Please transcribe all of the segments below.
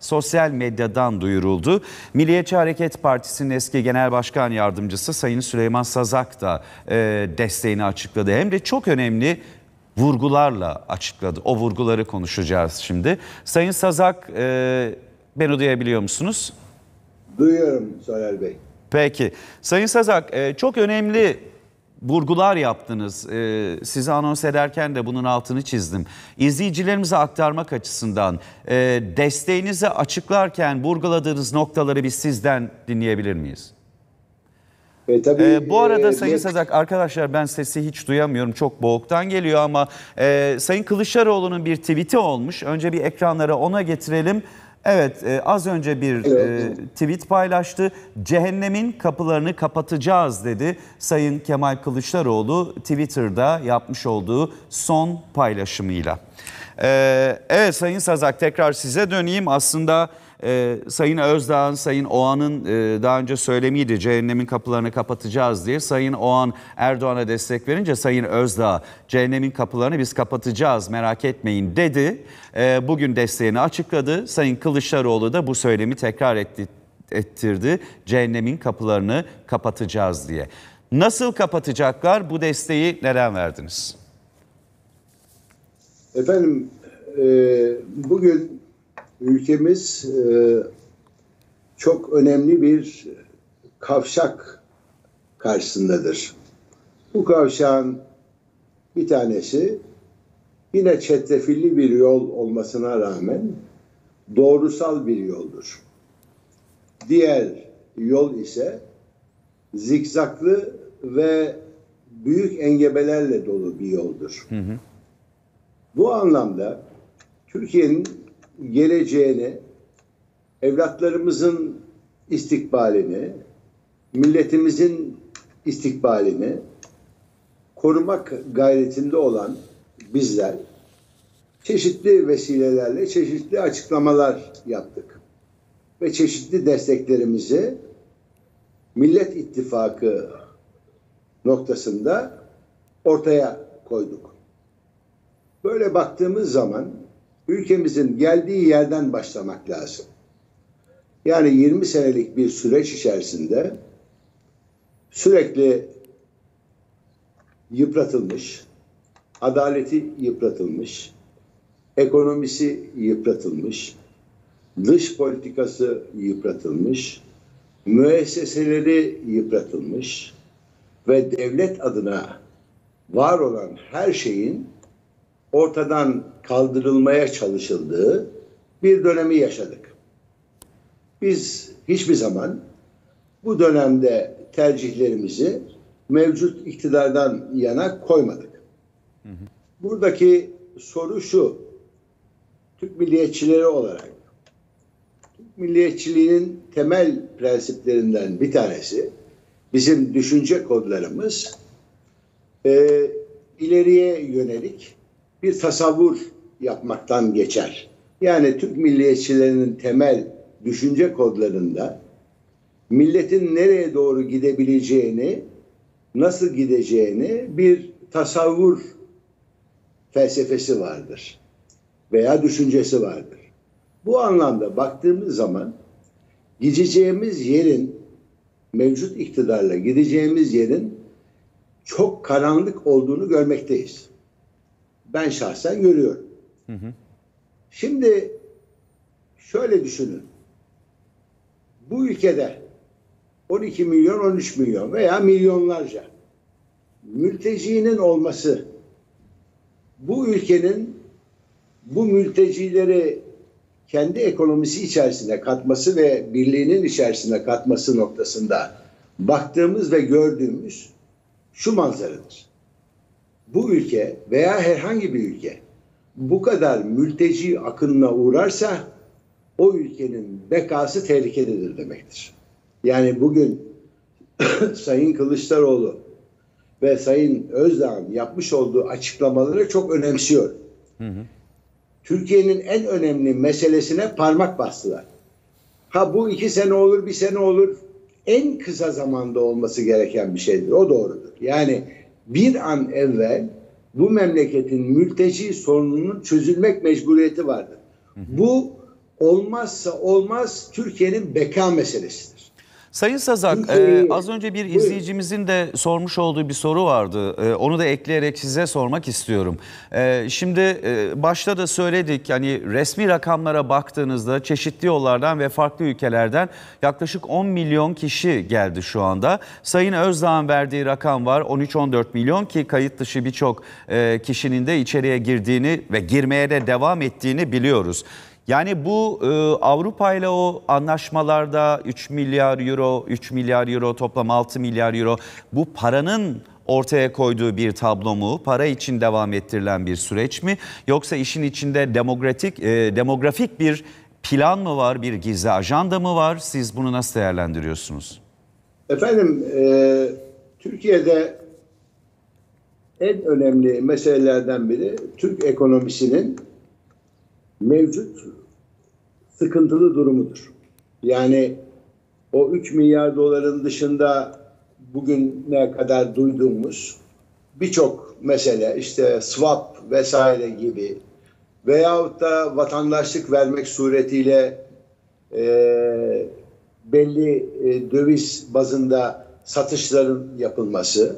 sosyal medyadan duyuruldu. Milliyetçi Hareket Partisi'nin eski genel başkan yardımcısı Sayın Süleyman Sazak da e, desteğini açıkladı. Hem de çok önemli vurgularla açıkladı. O vurguları konuşacağız şimdi. Sayın Sazak e, beni duyabiliyor musunuz? Duyuyorum Soner Bey. Peki. Sayın Sazak e, çok önemli vurgular yaptınız. E, sizi anons ederken de bunun altını çizdim. İzleyicilerimize aktarmak açısından e, desteğinizi açıklarken vurguladığınız noktaları biz sizden dinleyebilir miyiz? E, tabii, Ee, bu arada e, Sayın Sazak arkadaşlar ben sesi hiç duyamıyorum çok boğuktan geliyor ama e, Sayın Kılıçdaroğlu'nun bir tweet'i olmuş. Önce bir ekranlara ona getirelim. Evet e, az önce bir e, tweet paylaştı. Cehennemin kapılarını kapatacağız dedi. Sayın Kemal Kılıçdaroğlu Twitter'da yapmış olduğu son paylaşımıyla. Ee, evet Sayın Sazak tekrar size döneyim. Aslında e, Sayın Özdağ'ın, Sayın Oğan'ın e, daha önce söylemiydi cehennemin kapılarını kapatacağız diye. Sayın Oğan Erdoğan'a destek verince Sayın Özdağ cehennemin kapılarını biz kapatacağız merak etmeyin dedi. E, bugün desteğini açıkladı. Sayın Kılıçdaroğlu da bu söylemi tekrar etti, ettirdi. Cehennemin kapılarını kapatacağız diye. Nasıl kapatacaklar? Bu desteği neden verdiniz? Efendim e, bugün ülkemiz e, çok önemli bir kavşak karşısındadır. Bu kavşağın bir tanesi yine çetrefilli bir yol olmasına rağmen doğrusal bir yoldur. Diğer yol ise zikzaklı ve büyük engebelerle dolu bir yoldur. Bu anlamda Türkiye'nin geleceğini, evlatlarımızın istikbalini, milletimizin istikbalini korumak gayretinde olan bizler çeşitli vesilelerle çeşitli açıklamalar yaptık. Ve çeşitli desteklerimizi Millet İttifakı noktasında ortaya koyduk. Böyle baktığımız zaman ülkemizin geldiği yerden başlamak lazım. Yani 20 senelik bir süreç içerisinde sürekli yıpratılmış, adaleti yıpratılmış, ekonomisi yıpratılmış, dış politikası yıpratılmış, müesseseleri yıpratılmış ve devlet adına var olan her şeyin ortadan kaldırılmaya çalışıldığı bir dönemi yaşadık. Biz hiçbir zaman bu dönemde tercihlerimizi mevcut iktidardan yana koymadık. Buradaki soru şu, Türk milliyetçileri olarak, Türk milliyetçiliğinin temel prensiplerinden bir tanesi, bizim düşünce kodlarımız, e, ileriye yönelik bir tasavvur yapmaktan geçer. Yani Türk milliyetçilerinin temel düşünce kodlarında milletin nereye doğru gidebileceğini, nasıl gideceğini bir tasavvur felsefesi vardır veya düşüncesi vardır. Bu anlamda baktığımız zaman gideceğimiz yerin mevcut iktidarla gideceğimiz yerin çok karanlık olduğunu görmekteyiz. Ben şahsen görüyorum. Şimdi şöyle düşünün. Bu ülkede 12 milyon 13 milyon veya milyonlarca mültecinin olması bu ülkenin bu mültecileri kendi ekonomisi içerisine katması ve birliğinin içerisine katması noktasında baktığımız ve gördüğümüz şu manzaradır. Bu ülke veya herhangi bir ülke bu kadar mülteci akınına uğrarsa o ülkenin bekası tehlikededir demektir. Yani bugün Sayın Kılıçdaroğlu ve Sayın Özdağ'ın yapmış olduğu açıklamaları çok önemsiyor. Türkiye'nin en önemli meselesine parmak bastılar. Ha bu iki sene olur, bir sene olur. En kısa zamanda olması gereken bir şeydir. O doğrudur. Yani bir an evvel bu memleketin mülteci sorununun çözülmek mecburiyeti vardır. Bu olmazsa olmaz Türkiye'nin beka meselesidir. Sayın Sazak, e, az önce bir izleyicimizin de sormuş olduğu bir soru vardı. E, onu da ekleyerek size sormak istiyorum. E, şimdi e, başta da söyledik, hani resmi rakamlara baktığınızda çeşitli yollardan ve farklı ülkelerden yaklaşık 10 milyon kişi geldi şu anda. Sayın Özdağ'ın verdiği rakam var 13-14 milyon ki kayıt dışı birçok e, kişinin de içeriye girdiğini ve girmeye de devam ettiğini biliyoruz. Yani bu e, Avrupa ile o anlaşmalarda 3 milyar euro, 3 milyar euro toplam 6 milyar euro bu paranın ortaya koyduğu bir tablo mu? Para için devam ettirilen bir süreç mi? Yoksa işin içinde demokratik e, demografik bir plan mı var, bir gizli ajanda mı var? Siz bunu nasıl değerlendiriyorsunuz? Efendim e, Türkiye'de en önemli meselelerden biri Türk ekonomisinin mevcut sıkıntılı durumudur. Yani o 3 milyar doların dışında bugüne kadar duyduğumuz birçok mesele işte swap vesaire gibi veyahut da vatandaşlık vermek suretiyle e, belli e, döviz bazında satışların yapılması,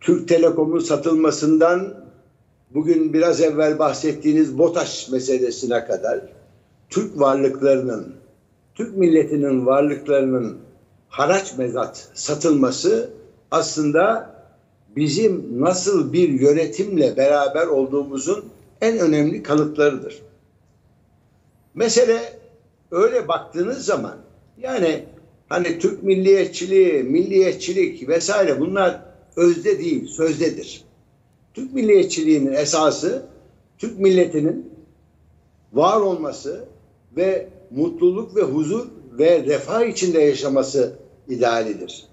Türk Telekom'un satılmasından bugün biraz evvel bahsettiğiniz BOTAŞ meselesine kadar Türk varlıklarının, Türk milletinin varlıklarının haraç mezat satılması aslında bizim nasıl bir yönetimle beraber olduğumuzun en önemli kanıtlarıdır. Mesele öyle baktığınız zaman yani hani Türk milliyetçiliği, milliyetçilik vesaire bunlar özde değil, sözdedir. Türk milliyetçiliğinin esası Türk milletinin var olması ve mutluluk ve huzur ve refah içinde yaşaması idealidir.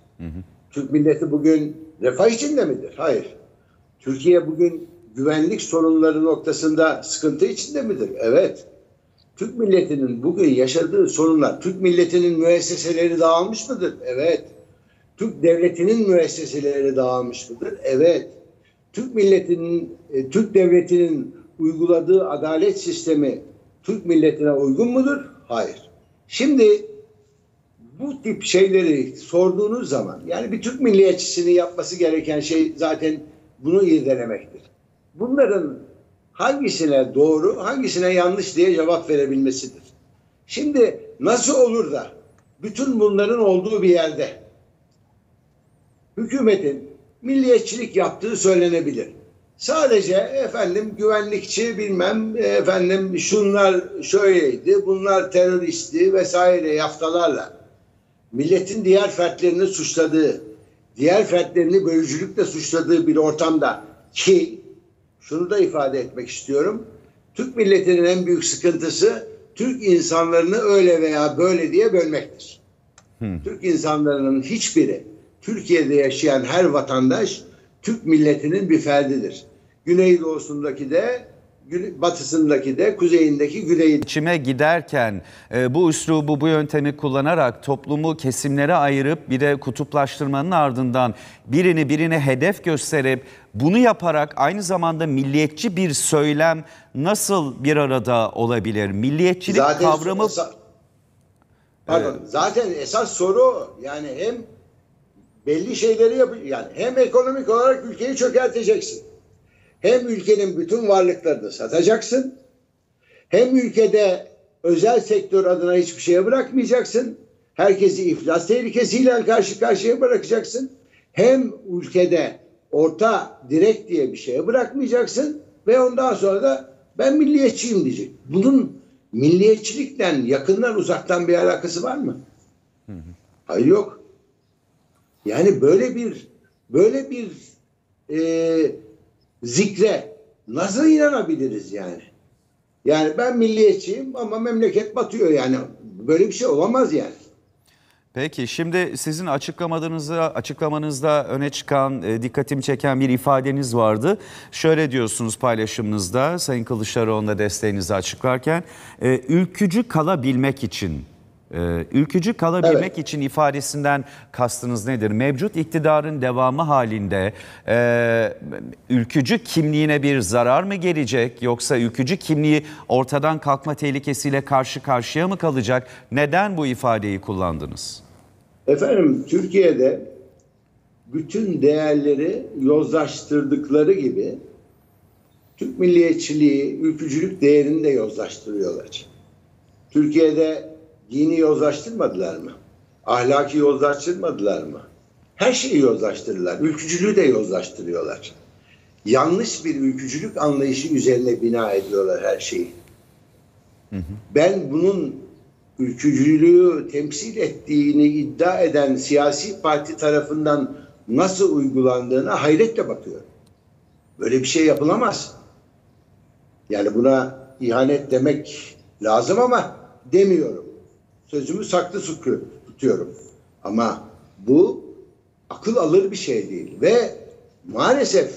Türk milleti bugün refah içinde midir? Hayır. Türkiye bugün güvenlik sorunları noktasında sıkıntı içinde midir? Evet. Türk milletinin bugün yaşadığı sorunlar, Türk milletinin müesseseleri dağılmış mıdır? Evet. Türk devletinin müesseseleri dağılmış mıdır? Evet. Türk milletinin, e, Türk devletinin uyguladığı adalet sistemi Türk milletine uygun mudur? Hayır. Şimdi bu tip şeyleri sorduğunuz zaman yani bir Türk milliyetçisinin yapması gereken şey zaten bunu irdelemektir. Bunların hangisine doğru, hangisine yanlış diye cevap verebilmesidir. Şimdi nasıl olur da bütün bunların olduğu bir yerde hükümetin milliyetçilik yaptığı söylenebilir. Sadece efendim güvenlikçi bilmem efendim şunlar şöyleydi, bunlar teröristti vesaire yaftalarla milletin diğer fertlerini suçladığı, diğer fertlerini bölücülükle suçladığı bir ortamda ki şunu da ifade etmek istiyorum. Türk milletinin en büyük sıkıntısı Türk insanlarını öyle veya böyle diye bölmektir. Türk insanlarının hiçbiri Türkiye'de yaşayan her vatandaş Türk milletinin bir ferdidir. Güneydoğusundaki de, batısındaki de, kuzeyindeki, güneyi seçime giderken e, bu üslubu, bu yöntemi kullanarak toplumu kesimlere ayırıp bir de kutuplaştırmanın ardından birini birine hedef gösterip bunu yaparak aynı zamanda milliyetçi bir söylem nasıl bir arada olabilir? Milliyetçilik kavramı esa- pardon, zaten esas soru yani hem belli şeyleri yap yani hem ekonomik olarak ülkeyi çökerteceksin. Hem ülkenin bütün varlıklarını satacaksın. Hem ülkede özel sektör adına hiçbir şeye bırakmayacaksın. Herkesi iflas tehlikesiyle karşı karşıya bırakacaksın. Hem ülkede orta direkt diye bir şeye bırakmayacaksın ve ondan sonra da ben milliyetçiyim diyecek. Bunun milliyetçilikten yakından uzaktan bir alakası var mı? Hayır yok. Yani böyle bir böyle bir e, zikre nasıl inanabiliriz yani? Yani ben milliyetçiyim ama memleket batıyor yani. Böyle bir şey olamaz yani. Peki şimdi sizin açıklamanızda açıklamanızda öne çıkan e, dikkatimi çeken bir ifadeniz vardı. Şöyle diyorsunuz paylaşımınızda Sayın Kılıçdaroğlu'na desteğinizi açıklarken e, ülkücü kalabilmek için Ee, ülkücü kalabilmek Evet. için ifadesinden kastınız nedir? Mevcut iktidarın devamı halinde e, ülkücü kimliğine bir zarar mı gelecek yoksa ülkücü kimliği ortadan kalkma tehlikesiyle karşı karşıya mı kalacak? Neden bu ifadeyi kullandınız? Efendim Türkiye'de bütün değerleri yozlaştırdıkları gibi Türk milliyetçiliği, ülkücülük değerini de yozlaştırıyorlar. Türkiye'de dini yozlaştırmadılar mı? Ahlaki yozlaştırmadılar mı? Her şeyi yozlaştırdılar. Ülkücülüğü de yozlaştırıyorlar. Yanlış bir ülkücülük anlayışı üzerine bina ediyorlar her şeyi. Ben bunun ülkücülüğü temsil ettiğini iddia eden siyasi parti tarafından nasıl uygulandığına hayretle bakıyorum. Böyle bir şey yapılamaz. Yani buna ihanet demek lazım ama demiyorum. Sözümü saklı sıkı tutuyorum. Ama bu akıl alır bir şey değil ve maalesef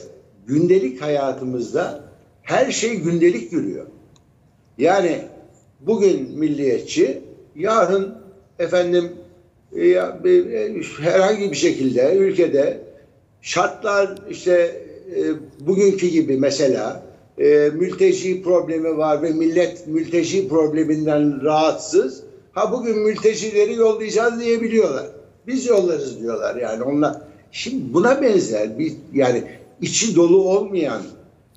gündelik hayatımızda her şey gündelik yürüyor. Yani bugün milliyetçi, yarın efendim e, ya, e, herhangi bir şekilde ülkede şartlar işte e, bugünkü gibi mesela e, mülteci problemi var ve millet mülteci probleminden rahatsız. Ha bugün mültecileri yollayacağız diyebiliyorlar. Biz yollarız diyorlar yani onlar. Şimdi buna benzer bir yani içi dolu olmayan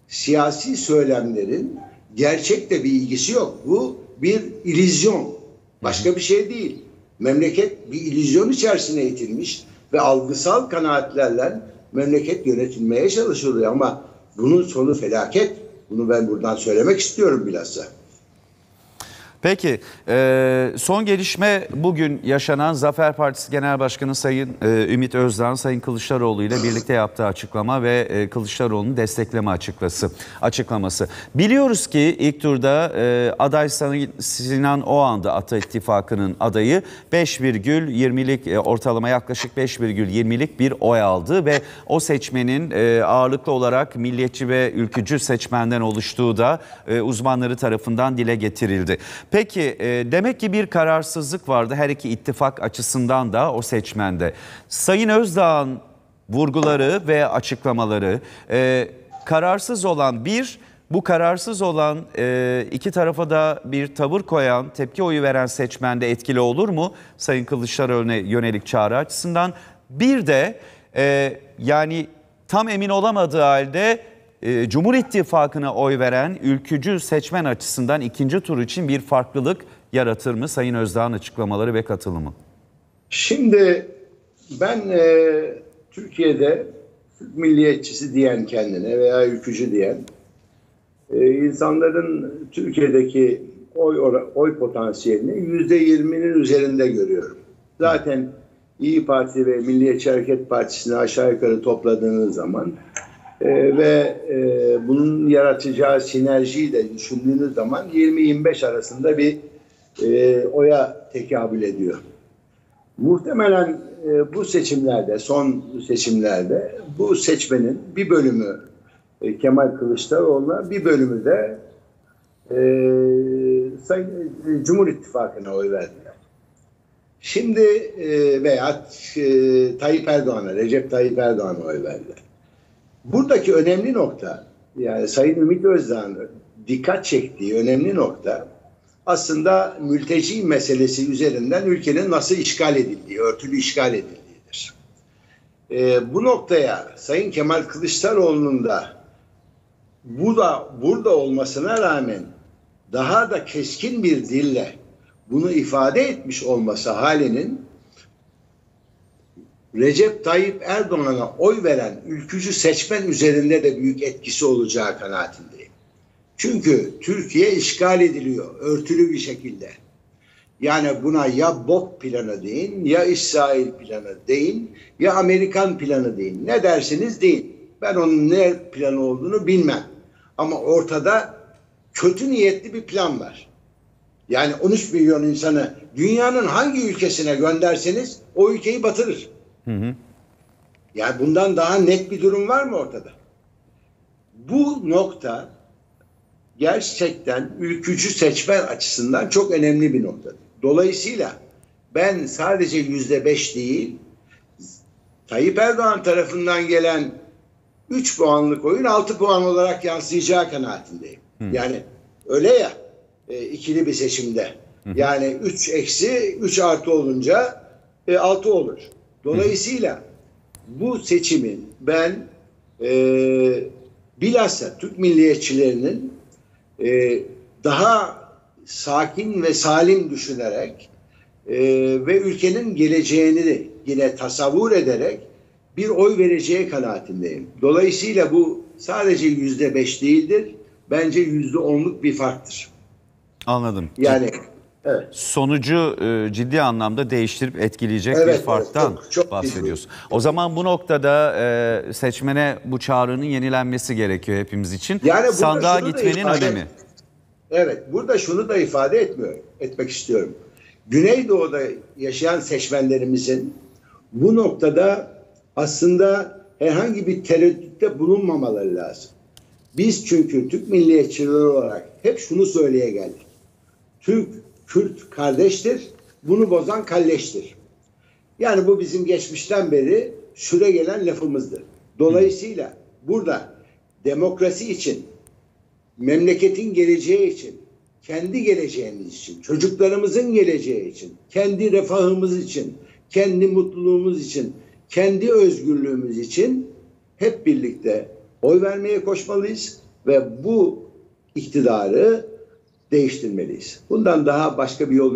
siyasi söylemlerin gerçekle bir ilgisi yok. Bu bir illüzyon. Başka bir şey değil. Memleket bir illüzyon içerisine itilmiş ve algısal kanaatlerle memleket yönetilmeye çalışılıyor ama bunun sonu felaket. Bunu ben buradan söylemek istiyorum bilhassa. Peki e, son gelişme bugün yaşanan Zafer Partisi Genel Başkanı Sayın e, Ümit Özdağ, Sayın Kılıçdaroğlu ile birlikte yaptığı açıklama ve e, Kılıçdaroğlu'nun destekleme açıklası, açıklaması. Biliyoruz ki ilk turda e, aday Sinan Oğan'dı Ata İttifakı'nın adayı 5,20'lik e, ortalama yaklaşık 5,20'lik bir oy aldı ve o seçmenin e, ağırlıklı olarak milliyetçi ve ülkücü seçmenden oluştuğu da e, uzmanları tarafından dile getirildi. Peki e, demek ki bir kararsızlık vardı her iki ittifak açısından da o seçmende. Sayın Özdağ'ın vurguları ve açıklamaları e, kararsız olan bir, bu kararsız olan e, iki tarafa da bir tavır koyan, tepki oyu veren seçmende etkili olur mu? Sayın Kılıçdaroğlu'na yönelik çağrı açısından. Bir de e, yani tam emin olamadığı halde e, Cumhur İttifakı'na oy veren ülkücü seçmen açısından ikinci tur için bir farklılık yaratır mı Sayın Özdağ'ın açıklamaları ve katılımı? Şimdi ben e, Türkiye'de Türk milliyetçisi diyen kendine veya ülkücü diyen e, insanların Türkiye'deki oy oy potansiyelini yüzde yirminin üzerinde görüyorum. Zaten İyi Parti ve Milliyetçi Hareket Partisi'ni aşağı yukarı topladığınız zaman e, ve e, bunun yaratacağı sinerjiyi de düşündüğünüz zaman 20-25 arasında bir e, oya tekabül ediyor. Muhtemelen e, bu seçimlerde, son seçimlerde bu seçmenin bir bölümü e, Kemal Kılıçdaroğlu'na, bir bölümü de e, Sayın e, Cumhur İttifakı'na oy verdiler. Şimdi e, veya e, Tayyip Erdoğan'a, Recep Tayyip Erdoğan'a oy verdiler. Buradaki önemli nokta, yani Sayın Ümit Özdağ'ın dikkat çektiği önemli nokta aslında mülteci meselesi üzerinden ülkenin nasıl işgal edildiği, örtülü işgal edildiğidir. Ee, bu noktaya Sayın Kemal Kılıçdaroğlu'nun da bu da burada olmasına rağmen daha da keskin bir dille bunu ifade etmiş olması halinin Recep Tayyip Erdoğan'a oy veren ülkücü seçmen üzerinde de büyük etkisi olacağı kanaatindeyim. Çünkü Türkiye işgal ediliyor örtülü bir şekilde. Yani buna ya BOP planı deyin, ya İsrail planı deyin, ya Amerikan planı deyin. Ne dersiniz deyin. Ben onun ne planı olduğunu bilmem. Ama ortada kötü niyetli bir plan var. Yani 13 milyon insanı dünyanın hangi ülkesine gönderseniz o ülkeyi batırır. Yani bundan daha net bir durum var mı ortada? Bu nokta gerçekten ülkücü seçmen açısından çok önemli bir nokta. Dolayısıyla ben sadece yüzde beş değil, Tayyip Erdoğan tarafından gelen 3 puanlık oyun 6 puan olarak yansıyacağı kanaatindeyim. Yani öyle ya e, ikili bir seçimde. Yani 3 eksi 3 artı olunca e, 6 olur. Dolayısıyla bu seçimin ben e, bilhassa Türk milliyetçilerinin e, daha sakin ve salim düşünerek e, ve ülkenin geleceğini yine tasavvur ederek bir oy vereceği kanaatindeyim. Dolayısıyla bu sadece yüzde beş değildir. Bence yüzde onluk bir farktır. Anladım. Yani evet. Sonucu e, ciddi anlamda değiştirip etkileyecek Evet, bir evet, farktan çok- çok bahsediyorsun. O zaman bu noktada e, seçmene bu çağrının yenilenmesi gerekiyor hepimiz için. Yani Sandığa gitmenin önemi. Evet, burada şunu da ifade etmiyor, etmek istiyorum. Güneydoğu'da yaşayan seçmenlerimizin bu noktada aslında herhangi bir tereddütte bulunmamaları lazım. Biz çünkü Türk milliyetçileri olarak hep şunu söyleye geldik. Türk, Kürt kardeştir, bunu bozan kalleştir. Yani bu bizim geçmişten beri süre gelen lafımızdır. Dolayısıyla burada demokrasi için memleketin geleceği için, kendi geleceğimiz için, çocuklarımızın geleceği için, kendi refahımız için, kendi mutluluğumuz için, kendi özgürlüğümüz için hep birlikte oy vermeye koşmalıyız ve bu iktidarı değiştirmeliyiz. Bundan daha başka bir yol